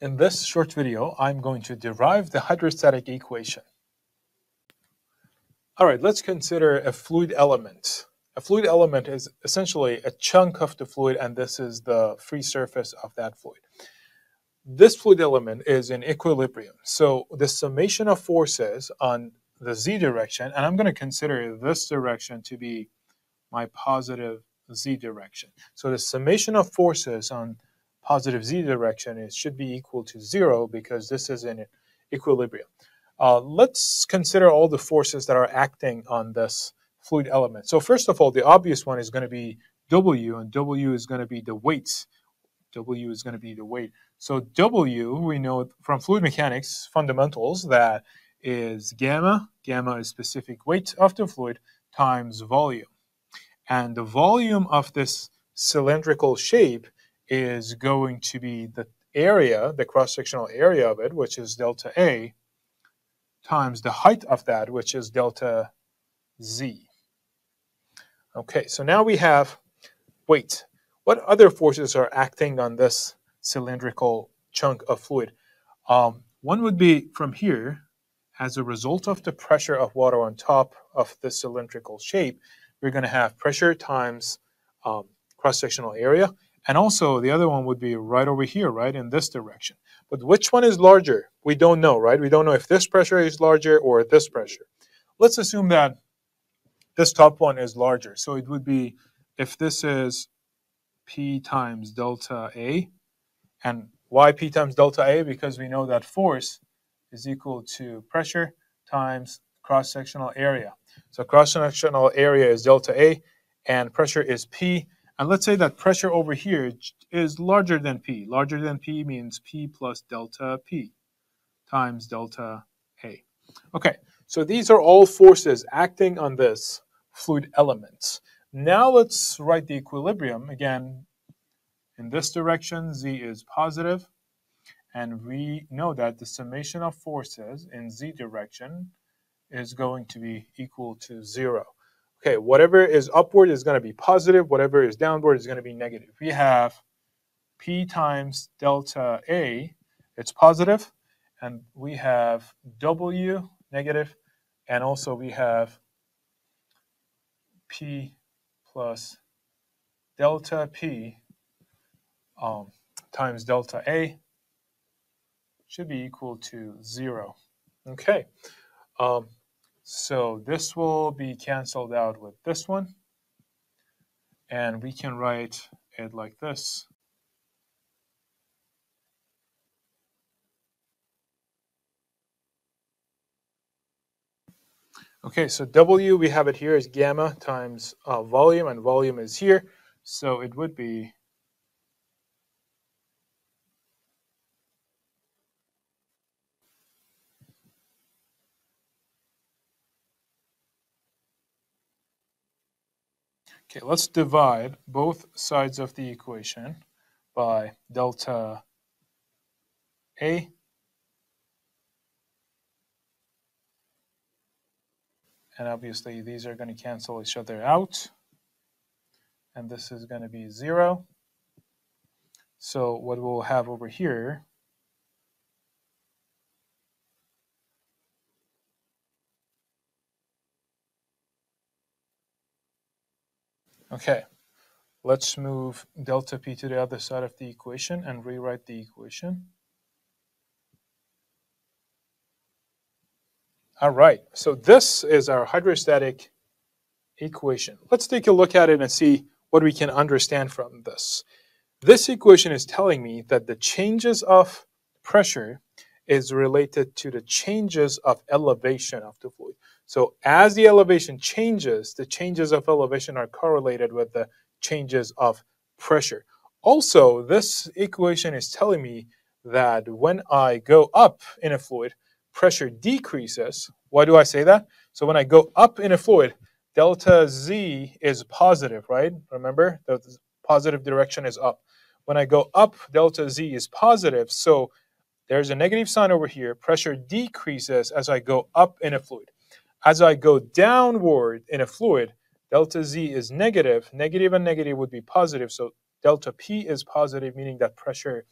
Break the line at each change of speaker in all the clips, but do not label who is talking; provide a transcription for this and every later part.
In this short video, I'm going to derive the hydrostatic equation. All right, let's consider a fluid element. A fluid element is essentially a chunk of the fluid, and this is the free surface of that fluid. This fluid element is in equilibrium. So the summation of forces on the z direction, and I'm going to consider this direction to be my positive z direction. So the summation of forces on positive z direction is should be equal to zero because this is in equilibrium. Uh, let's consider all the forces that are acting on this fluid element. So first of all, the obvious one is going to be W, and W is going to be the weight. W is going to be the weight. So W, we know from fluid mechanics fundamentals that is gamma. Gamma is specific weight of the fluid times volume. And the volume of this cylindrical shape is going to be the area, the cross-sectional area of it, which is delta A, times the height of that, which is delta Z. Okay, so now we have weight. What other forces are acting on this cylindrical chunk of fluid? Um, one would be from here, as a result of the pressure of water on top of the cylindrical shape, we're going to have pressure times um, cross-sectional area. And also the other one would be right over here, right, in this direction. But which one is larger? We don't know, right? We don't know if this pressure is larger or this pressure. Let's assume that this top one is larger. So it would be if this is P times delta A, and why P times delta A? Because we know that force is equal to pressure times cross-sectional area. So cross-sectional area is delta A, and pressure is P. And let's say that pressure over here is larger than P. Larger than P means P plus delta P times delta A. Okay, so these are all forces acting on this fluid element. Now let's write the equilibrium. Again, in this direction, Z is positive, and we know that the summation of forces in Z direction is going to be equal to zero. Okay, whatever is upward is going to be positive. Whatever is downward is going to be negative. We have P times delta A, it's positive, and we have W negative, and also we have P plus delta P um, times delta A should be equal to zero. Okay. Um, so this will be canceled out with this one. And we can write it like this. Okay, so W, we have it here, is gamma times uh, volume, and volume is here. So it would be Okay, let's divide both sides of the equation by delta A and obviously these are going to cancel each other out and this is going to be 0. So what we'll have over here Okay, let's move delta p to the other side of the equation and rewrite the equation. All right, so this is our hydrostatic equation. Let's take a look at it and see what we can understand from this. This equation is telling me that the changes of pressure is related to the changes of elevation of the fluid. So as the elevation changes, the changes of elevation are correlated with the changes of pressure. Also, this equation is telling me that when I go up in a fluid, pressure decreases. Why do I say that? So when I go up in a fluid, delta Z is positive, right? Remember, the positive direction is up. When I go up, delta Z is positive. So there's a negative sign over here. Pressure decreases as I go up in a fluid. As I go downward in a fluid, delta Z is negative. Negative and negative would be positive. So delta P is positive, meaning that pressure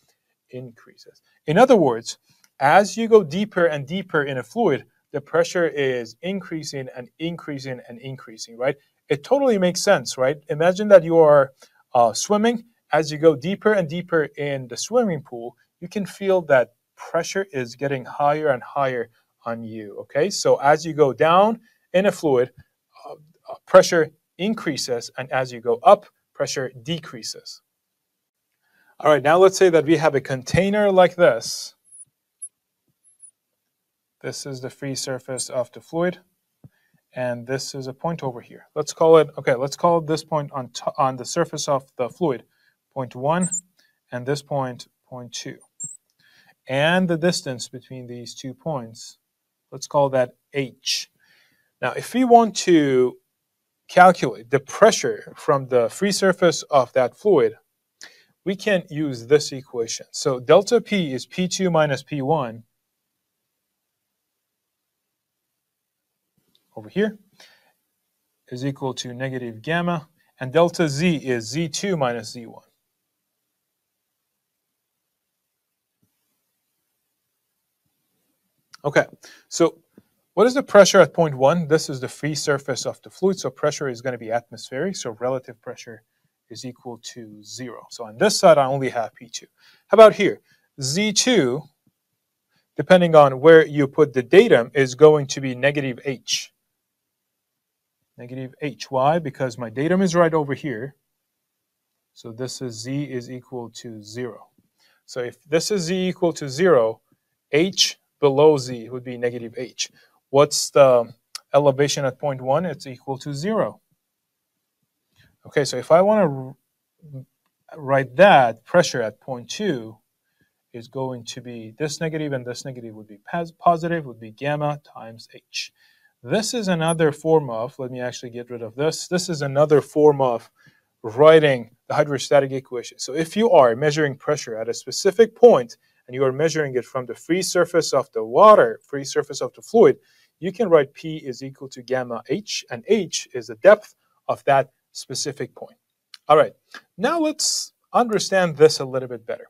increases. In other words, as you go deeper and deeper in a fluid, the pressure is increasing and increasing and increasing, right? It totally makes sense, right? Imagine that you are uh, swimming. As you go deeper and deeper in the swimming pool, you can feel that pressure is getting higher and higher on you, okay? So as you go down in a fluid, uh, uh pressure increases, and as you go up, pressure decreases. All right, now let's say that we have a container like this. This is the free surface of the fluid, and this is a point over here. Let's call it, okay, let's call this point on, on the surface of the fluid, point 1, and this point, point 2. And the distance between these two points, let's call that h. Now, if we want to calculate the pressure from the free surface of that fluid, we can use this equation. So delta P is P2 minus P1 over here is equal to negative gamma, and delta Z is Z2 minus Z1. Okay, so what is the pressure at point one? This is the free surface of the fluid, so pressure is going to be atmospheric, so relative pressure is equal to zero. So on this side, I only have P2. How about here? Z2, depending on where you put the datum, is going to be negative H. Negative H. Why? Because my datum is right over here. So this is Z is equal to zero. So if this is Z equal to zero, H below Z would be negative H. What's the elevation at point one? It's equal to zero. Okay, so if I want to write that, pressure at point two is going to be this negative and this negative would be positive, would be gamma times h. This is another form of, let me actually get rid of this. This is another form of writing the hydrostatic equation. So if you are measuring pressure at a specific point and you are measuring it from the free surface of the water, free surface of the fluid, you can write P is equal to gamma H, and H is the depth of that specific point. All right, now let's understand this a little bit better.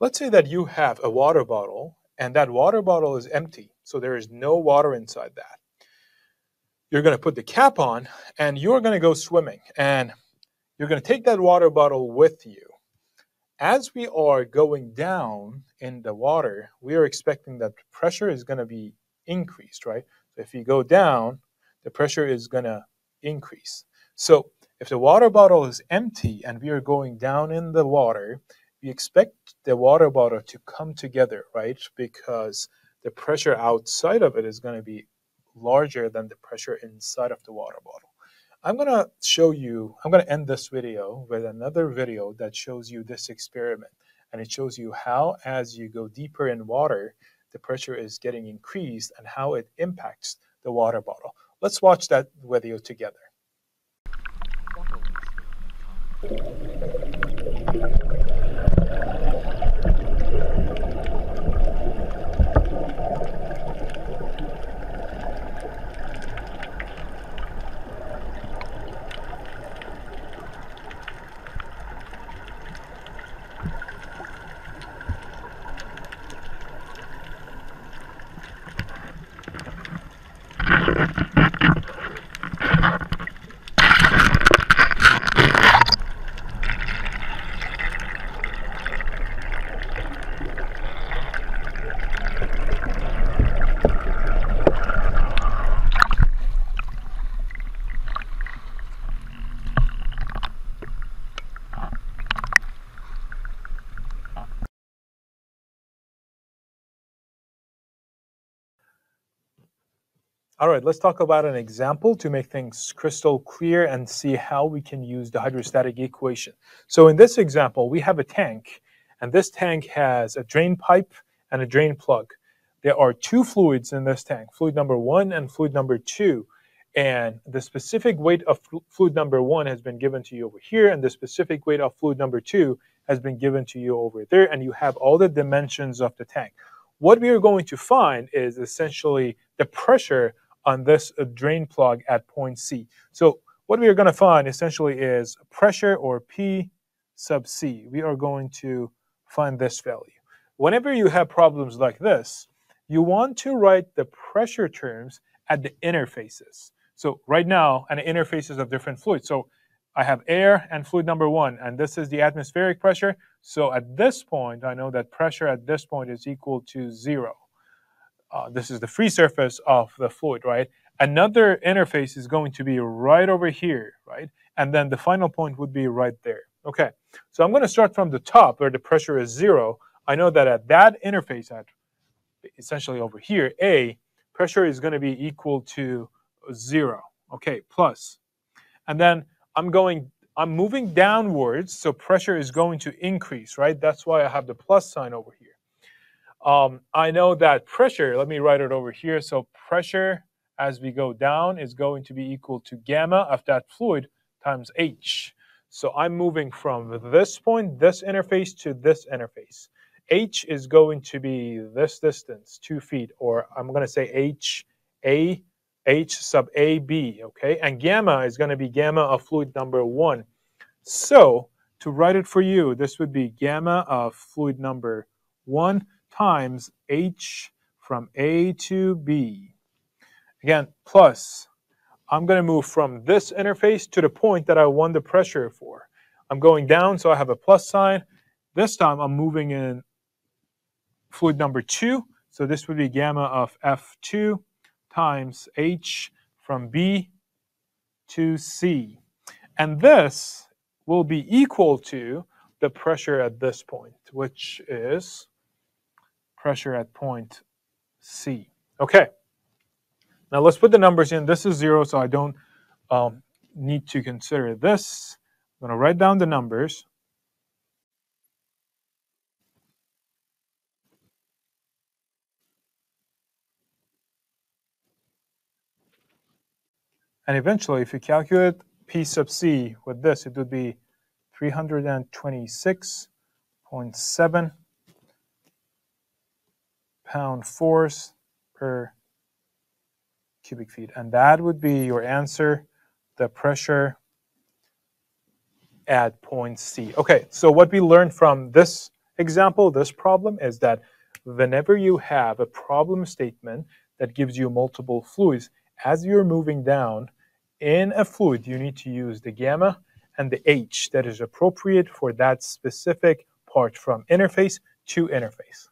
Let's say that you have a water bottle and that water bottle is empty, so there is no water inside that. You're going to put the cap on and you're going to go swimming and you're going to take that water bottle with you. As we are going down in the water, we are expecting that pressure is going to be increased, right? So if you go down, the pressure is going to increase. So if the water bottle is empty and we are going down in the water, we expect the water bottle to come together, right? Because the pressure outside of it is going to be larger than the pressure inside of the water bottle. I'm going to show you, I'm going to end this video with another video that shows you this experiment. And it shows you how, as you go deeper in water, the pressure is getting increased and how it impacts the water bottle. Let's watch that video together. All right, let's talk about an example to make things crystal clear and see how we can use the hydrostatic equation. So in this example, we have a tank, and this tank has a drain pipe and a drain plug. There are two fluids in this tank, fluid number one and fluid number two. And the specific weight of fluid number one has been given to you over here, and the specific weight of fluid number two has been given to you over there, and you have all the dimensions of the tank. What we are going to find is essentially the pressure on this drain plug at point C. So what we are going to find essentially is pressure or P sub C. We are going to find this value. whenever you have problems like this, you want to write the pressure terms at the interfaces. So right now, and the interfaces of different fluids. So I have air and fluid number one, and this is the atmospheric pressure. So at this point, I know that pressure at this point is equal to zero. Uh, this is the free surface of the fluid, right? Another interface is going to be right over here, right? And then the final point would be right there. Okay, so I'm going to start from the top where the pressure is zero. I know that at that interface, at essentially over here, A, pressure is going to be equal to zero. Okay, plus. And then I'm going, I'm moving downwards, so pressure is going to increase, right? That's why I have the plus sign over here. Um, I know that pressure, let me write it over here. So pressure as we go down is going to be equal to gamma of that fluid times H. So I'm moving from this point, this interface, to this interface. H is going to be this distance, two feet, or I'm going to say H, A, H sub A, B, okay? And gamma is going to be gamma of fluid number one. So to write it for you, this would be gamma of fluid number one times H from A to B. Again, plus, I'm going to move from this interface to the point that I want the pressure for. I'm going down, so I have a plus sign. This time I'm moving in fluid number 2, so this would be gamma of F2 times H from B to C. And this will be equal to the pressure at this point, which is pressure at point C. Okay. Now let's put the numbers in. This is zero, so I don't um, need to consider this. I'm going to write down the numbers. And eventually, if you calculate P sub C with this, it would be 326.7 pound force per cubic feet. And that would be your answer, the pressure at point C. Okay, so what we learned from this example, this problem, is that whenever you have a problem statement that gives you multiple fluids, as you're moving down in a fluid, you need to use the gamma and the H that is appropriate for that specific part from interface to interface.